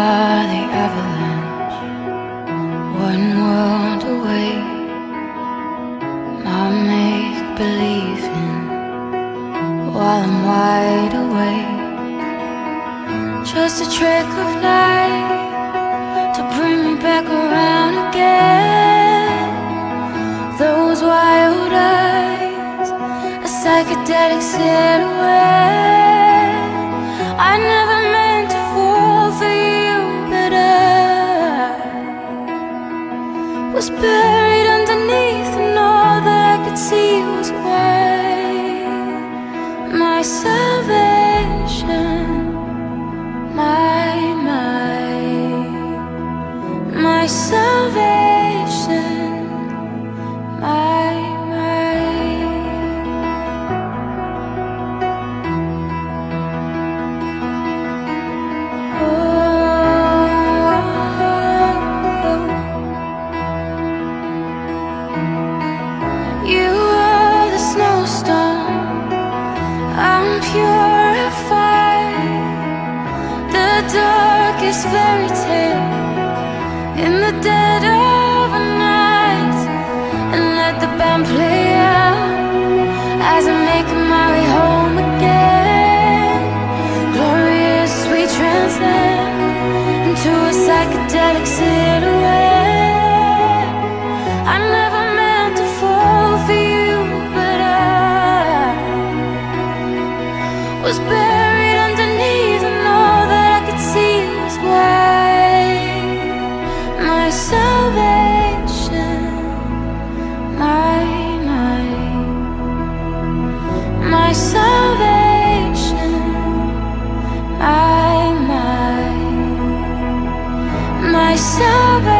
Are the avalanche, one world away. My make believing while I'm wide awake. Just a trick of light to bring me back around again. Those wild eyes, a psychedelic silhouette. I never was buried underneath, and all that I could see was white. My salvation, my, my, my salvation, I'm. The darkest fairy tale in the dead of my